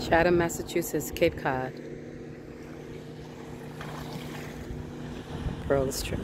Chatham, Massachusetts, Cape Cod. Pearl Street.